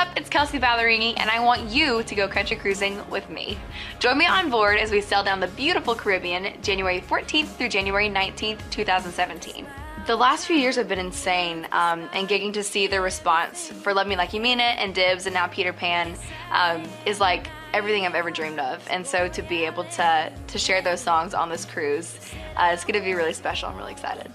up? It's Kelsea Ballerini, and I want you to go country cruising with me. Join me on board as we sail down the beautiful Caribbean January 14th through January 19th, 2017. The last few years have been insane, um, and getting to see the response for Love Me Like You Mean It and Dibs and now Peter Pan um, is like everything I've ever dreamed of. And so to be able to, to share those songs on this cruise uh, it's going to be really special. I'm really excited.